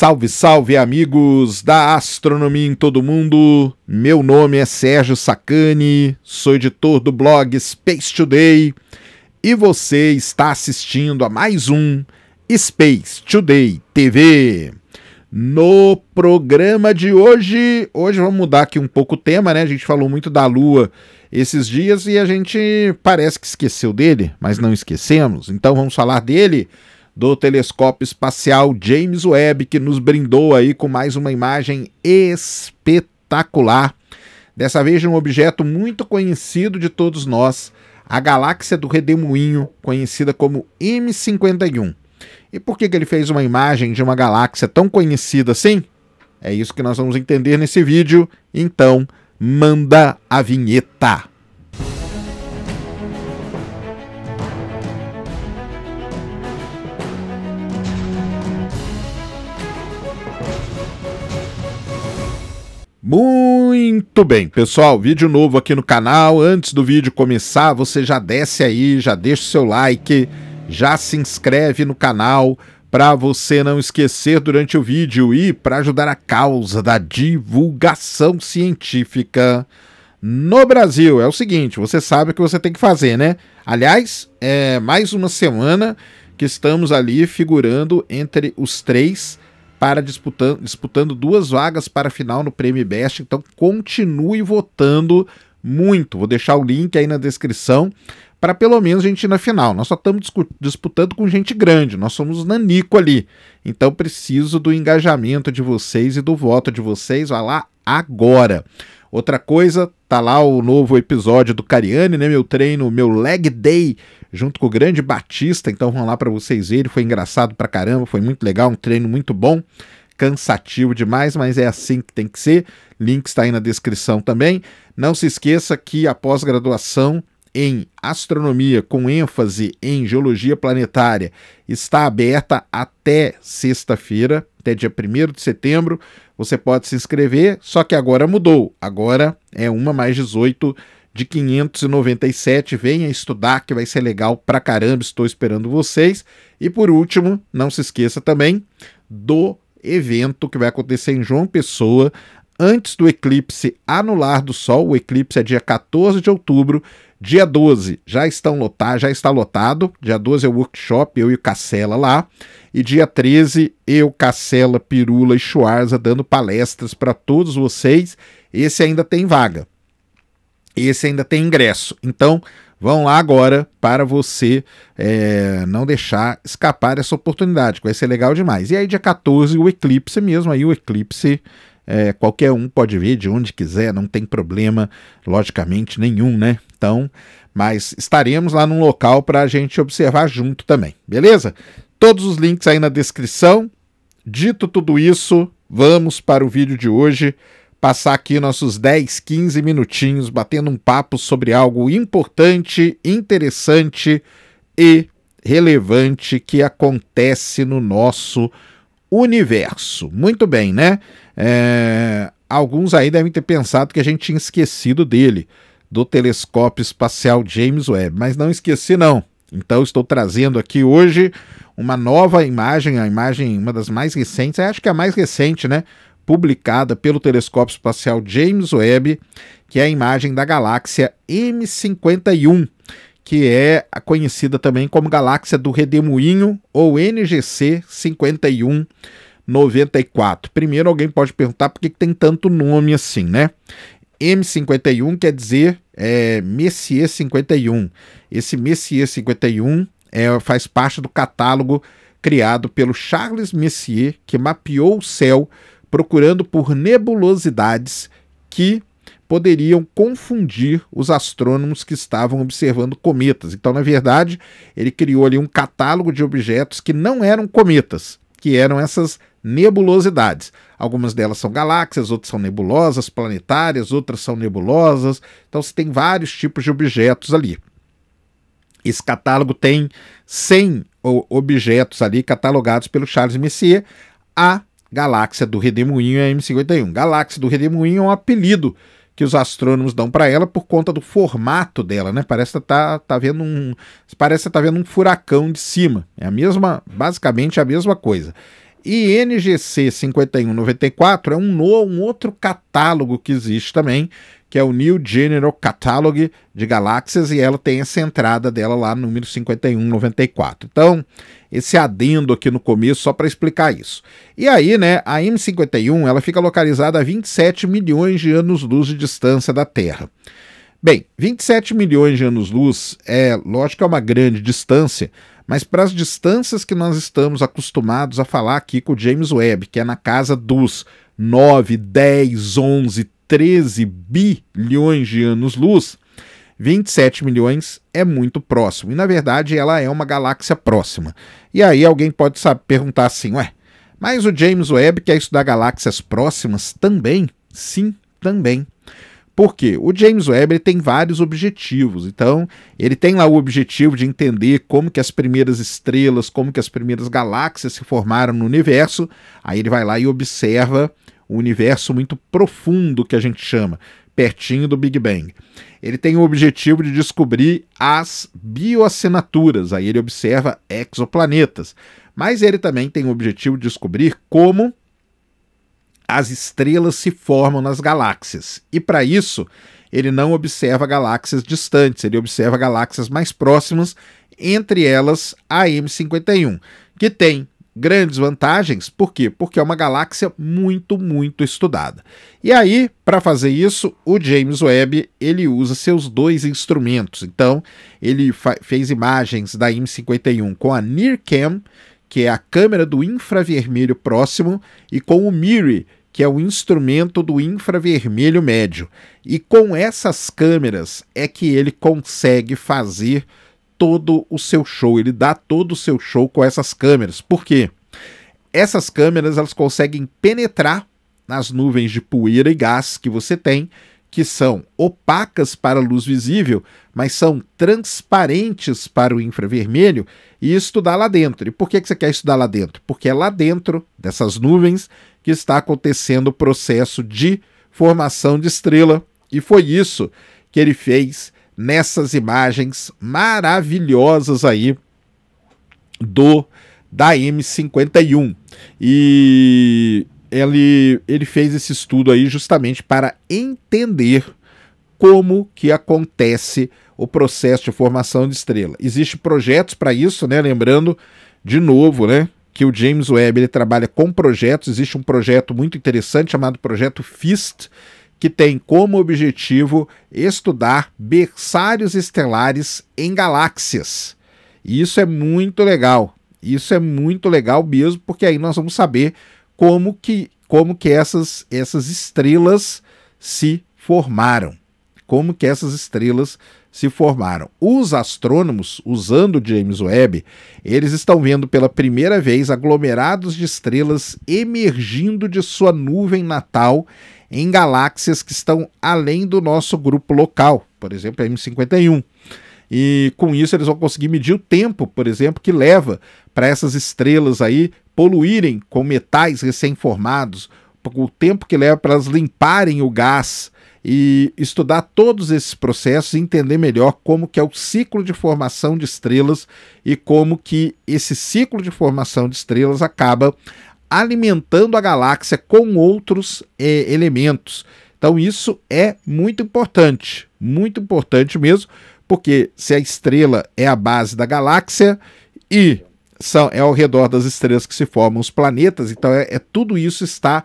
Salve, salve, amigos da astronomia em todo mundo. Meu nome é Sérgio Sacani, sou editor do blog Space Today e você está assistindo a mais um Space Today TV. No programa de hoje, hoje vamos mudar aqui um pouco o tema, né? A gente falou muito da Lua esses dias e a gente parece que esqueceu dele, mas não esquecemos. Então vamos falar dele, do telescópio espacial James Webb, que nos brindou aí com mais uma imagem espetacular. Dessa vez de um objeto muito conhecido de todos nós, a galáxia do Redemoinho, conhecida como M51. E por que, que ele fez uma imagem de uma galáxia tão conhecida assim? É isso que nós vamos entender nesse vídeo. Então, manda a vinheta. Muito bem, pessoal, vídeo novo aqui no canal. Antes do vídeo começar, você já desce aí, já deixa o seu like, já se inscreve no canal para você não esquecer durante o vídeo e para ajudar a causa da divulgação científica no Brasil. É o seguinte, você sabe o que você tem que fazer, né? Aliás, é mais uma semana que estamos ali figurando entre os três para disputando, disputando duas vagas para a final no Prêmio Best. Então continue votando muito. Vou deixar o link aí na descrição para pelo menos a gente ir na final. Nós só estamos disputando com gente grande, nós somos nanico ali. Então preciso do engajamento de vocês e do voto de vocês. Vai lá agora. Outra coisa, tá lá o novo episódio do Cariani, né? Meu treino, meu leg day junto com o grande Batista. Então vamos lá para vocês verem. Foi engraçado pra caramba, foi muito legal, um treino muito bom. Cansativo demais, mas é assim que tem que ser. Link está aí na descrição também. Não se esqueça que a pós-graduação em astronomia com ênfase em geologia planetária está aberta até sexta-feira, até dia 1 de setembro. Você pode se inscrever, só que agora mudou. Agora é uma mais 18 de 597. Venha estudar que vai ser legal pra caramba. Estou esperando vocês. E por último, não se esqueça também do evento que vai acontecer em João Pessoa antes do eclipse anular do Sol. O eclipse é dia 14 de outubro. Dia 12 já estão lotados, já está lotado. Dia 12 é o workshop, eu e o Cacela lá. E dia 13, eu, Cacela, Pirula e Schwarza dando palestras para todos vocês. Esse ainda tem vaga esse ainda tem ingresso. Então, vão lá agora para você é, não deixar escapar essa oportunidade, que vai ser legal demais. E aí, dia 14, o eclipse mesmo, aí o eclipse. É, qualquer um pode ver de onde quiser, não tem problema, logicamente, nenhum, né? Então, mas estaremos lá num local para a gente observar junto também, beleza? Todos os links aí na descrição. Dito tudo isso, vamos para o vídeo de hoje passar aqui nossos 10, 15 minutinhos batendo um papo sobre algo importante, interessante e relevante que acontece no nosso universo. Muito bem, né? É, alguns aí devem ter pensado que a gente tinha esquecido dele, do telescópio espacial James Webb, mas não esqueci não. Então estou trazendo aqui hoje uma nova imagem, a imagem, uma das mais recentes, acho que é a mais recente, né? Publicada pelo telescópio espacial James Webb, que é a imagem da galáxia M51, que é conhecida também como galáxia do Redemoinho ou NGC 5194. Primeiro, alguém pode perguntar por que, tem tanto nome assim, né? M51 quer dizer é, Messier 51. Esse Messier 51 é, faz parte do catálogo criado pelo Charles Messier, que mapeou o céu procurando por nebulosidades que poderiam confundir os astrônomos que estavam observando cometas. Então, na verdade, ele criou ali um catálogo de objetos que não eram cometas, que eram essas nebulosidades. Algumas delas são galáxias, outras são nebulosas planetárias, outras são nebulosas. Então, você tem vários tipos de objetos ali. Esse catálogo tem 100 objetos ali catalogados pelo Charles Messier. A galáxia do Redemoinho é a M51. Galáxia do Redemoinho é um apelido que os astrônomos dão para ela por conta do formato dela, né? Parece que tá, tá vendo um, parece que tá vendo um furacão de cima. É a mesma, basicamente a mesma coisa. E NGC 5194 é um, no, um outro catálogo que existe também, que é o New General Catalog de galáxias, e ela tem essa entrada dela lá, número 5194. Então, esse adendo aqui no começo só para explicar isso. E aí, né, a M51 ela fica localizada a 27 milhões de anos-luz de distância da Terra. Bem, 27 milhões de anos-luz é, lógico é uma grande distância, mas para as distâncias que nós estamos acostumados a falar aqui com o James Webb, que é na casa dos 9, 10, 11, 13 bilhões de anos-luz, 27 milhões é muito próximo. E na verdade ela é uma galáxia próxima. E aí alguém pode saber, perguntar assim: ué, mas o James Webb quer estudar galáxias próximas também? Sim, também. Por quê? O James Webb tem vários objetivos. Então, ele tem lá o objetivo de entender como que as primeiras estrelas, como que as primeiras galáxias se formaram no universo. Aí ele vai lá e observa o universo muito profundo que a gente chama, pertinho do Big Bang. Ele tem o objetivo de descobrir as bioassinaturas. Aí ele observa exoplanetas. Mas ele também tem o objetivo de descobrir como as estrelas se formam nas galáxias. E para isso, ele não observa galáxias distantes, ele observa galáxias mais próximas, entre elas a M51, que tem grandes vantagens, por quê? Porque é uma galáxia muito, muito estudada. E aí, para fazer isso, o James Webb, ele usa seus dois instrumentos. Então, ele fez imagens da M51 com a NIRCam, que é a câmera do infravermelho próximo, e com o MIRI, que é o instrumento do infravermelho médio. E com essas câmeras é que ele consegue fazer todo o seu show, ele dá todo o seu show com essas câmeras. Por quê? Essas câmeras elas conseguem penetrar nas nuvens de poeira e gás que você tem, que são opacas para a luz visível, mas são transparentes para o infravermelho, e estudar lá dentro. E por que você quer estudar lá dentro? Porque é lá dentro dessas nuvens que está acontecendo o processo de formação de estrela, e foi isso que ele fez nessas imagens maravilhosas aí do da M51. E ele, ele fez esse estudo aí justamente para entender como que acontece o processo de formação de estrela. Existem projetos para isso, né? Lembrando de novo, né? que o James Webb ele trabalha com projetos. Existe um projeto muito interessante chamado Projeto FIST, que tem como objetivo estudar berçários estelares em galáxias. E isso é muito legal. Isso é muito legal mesmo, porque aí nós vamos saber como que, como que essas, essas estrelas se formaram. Como que essas estrelas se formaram. Os astrônomos, usando James Webb, eles estão vendo pela primeira vez aglomerados de estrelas emergindo de sua nuvem natal em galáxias que estão além do nosso grupo local, por exemplo, a M51. E com isso eles vão conseguir medir o tempo, por exemplo, que leva para essas estrelas aí poluírem com metais recém-formados, o tempo que leva para elas limparem o gás e estudar todos esses processos e entender melhor como que é o ciclo de formação de estrelas e como que esse ciclo de formação de estrelas acaba alimentando a galáxia com outros eh, elementos. Então isso é muito importante, muito importante mesmo, porque se a estrela é a base da galáxia e são, é ao redor das estrelas que se formam os planetas, então é, é tudo isso está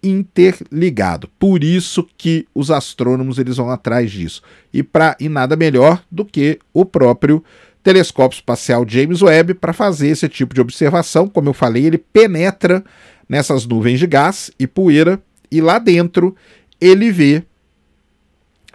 interligado. Por isso que os astrônomos eles vão atrás disso. E para e nada melhor do que o próprio telescópio espacial James Webb para fazer esse tipo de observação. Como eu falei, ele penetra nessas nuvens de gás e poeira e lá dentro ele vê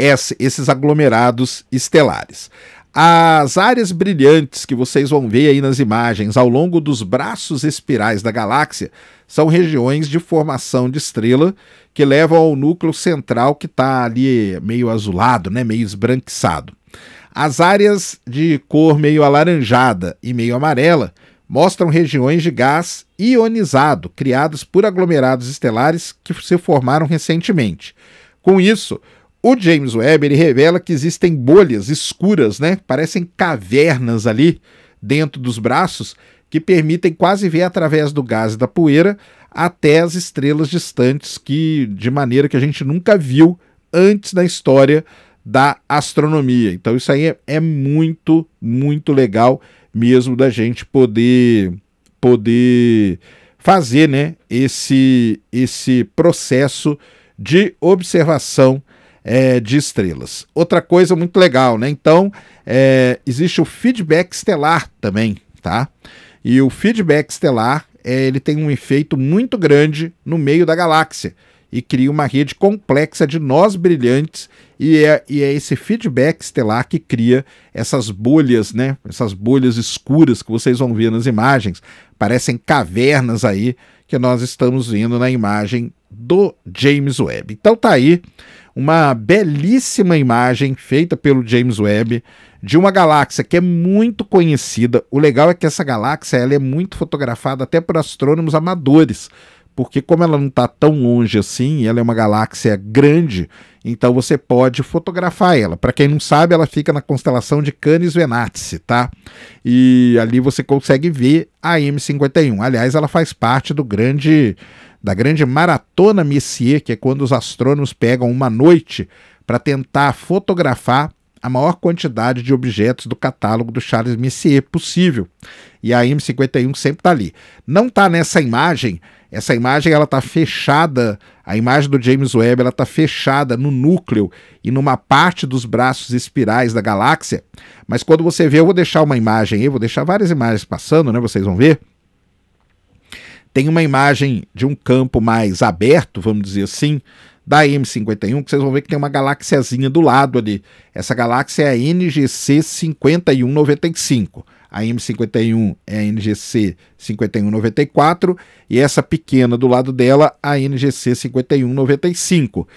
esses aglomerados estelares. As áreas brilhantes que vocês vão ver aí nas imagens ao longo dos braços espirais da galáxia são regiões de formação de estrela que levam ao núcleo central que está ali meio azulado, né, meio esbranquiçado. As áreas de cor meio alaranjada e meio amarela mostram regiões de gás ionizado criadas por aglomerados estelares que se formaram recentemente. Com isso, o James Webb ele revela que existem bolhas escuras, né? Parecem cavernas ali dentro dos braços que permitem quase ver através do gás e da poeira até as estrelas distantes que de maneira que a gente nunca viu antes da história da astronomia. Então isso aí é, é muito, muito legal mesmo da gente poder poder fazer, né, esse esse processo de observação é, de estrelas. Outra coisa muito legal, né? Então é, existe o feedback estelar também, tá? E o feedback estelar é, ele tem um efeito muito grande no meio da galáxia e cria uma rede complexa de nós brilhantes e é, e é esse feedback estelar que cria essas bolhas, né? Essas bolhas escuras que vocês vão ver nas imagens, parecem cavernas aí que nós estamos vendo na imagem do James Webb. Então tá aí uma belíssima imagem feita pelo James Webb de uma galáxia que é muito conhecida. O legal é que essa galáxia ela é muito fotografada até por astrônomos amadores, porque como ela não está tão longe assim, ela é uma galáxia grande, então você pode fotografar ela. Para quem não sabe, ela fica na constelação de Canis Venatici, tá? E ali você consegue ver a M51. Aliás, ela faz parte do grande da grande maratona Messier, que é quando os astrônomos pegam uma noite para tentar fotografar a maior quantidade de objetos do catálogo do Charles Messier possível. E a M51 sempre está ali. Não está nessa imagem, essa imagem ela está fechada, a imagem do James Webb ela está fechada no núcleo e numa parte dos braços espirais da galáxia. Mas quando você vê, eu vou deixar uma imagem aí, vou deixar várias imagens passando, né? Vocês vão ver. Tem uma imagem de um campo mais aberto, vamos dizer assim, da M51, que vocês vão ver que tem uma galáxiazinha do lado ali. Essa galáxia é a NGC 5195. A M51 é a NGC 5194 e essa pequena do lado dela, a NGC 5195.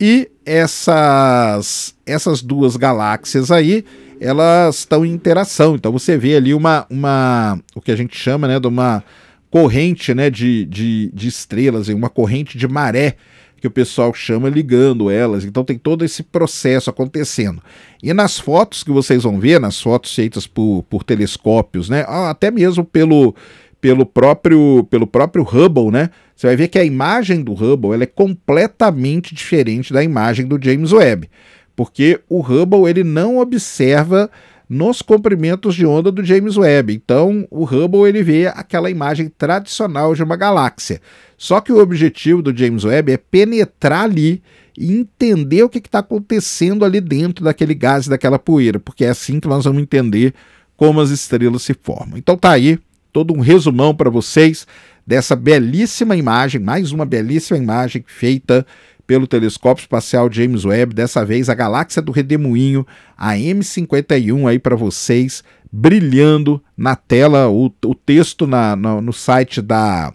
E essas, essas duas galáxias aí, elas estão em interação. Então você vê ali uma, uma o que a gente chama né, de uma corrente né, de, de, de estrelas, uma corrente de maré que o pessoal chama ligando elas. Então tem todo esse processo acontecendo. E nas fotos que vocês vão ver, nas fotos feitas por, por telescópios, né, ah, até mesmo pelo, pelo próprio pelo próprio Hubble, né? Você vai ver que a imagem do Hubble ela é completamente diferente da imagem do James Webb, porque o Hubble ele não observa nos comprimentos de onda do James Webb. Então, o Hubble ele vê aquela imagem tradicional de uma galáxia. Só que o objetivo do James Webb é penetrar ali e entender o que está acontecendo ali dentro daquele gás e daquela poeira, porque é assim que nós vamos entender como as estrelas se formam. Então tá aí todo um resumão para vocês dessa belíssima imagem, mais uma belíssima imagem feita pelo telescópio espacial James Webb, dessa vez a galáxia do Redemoinho, a M51 aí para vocês, brilhando na tela, o, o texto na, na, no site da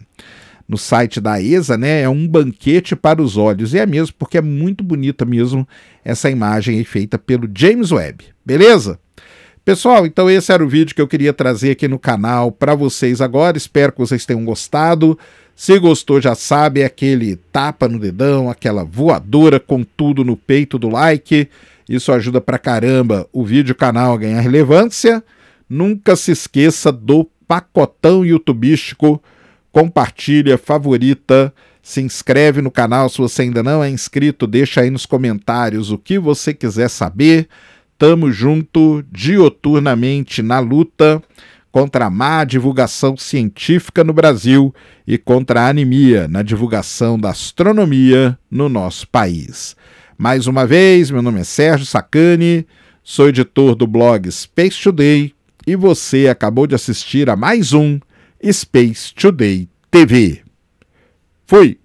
no site da ESA, né, é um banquete para os olhos, e é mesmo porque é muito bonita mesmo essa imagem feita pelo James Webb, beleza? Pessoal, então esse era o vídeo que eu queria trazer aqui no canal para vocês agora. Espero que vocês tenham gostado. Se gostou, já sabe, é aquele tapa no dedão, aquela voadora com tudo no peito do like. Isso ajuda pra caramba o vídeo canal a ganhar relevância. Nunca se esqueça do pacotão youtubístico. Compartilha, favorita, se inscreve no canal se você ainda não é inscrito, deixa aí nos comentários o que você quiser saber. Tamo junto dioturnamente na luta contra a má divulgação científica no Brasil e contra a anemia na divulgação da astronomia no nosso país. Mais uma vez, meu nome é Sérgio Sacani, sou editor do blog Space Today e você acabou de assistir a mais um Space Today TV. Fui!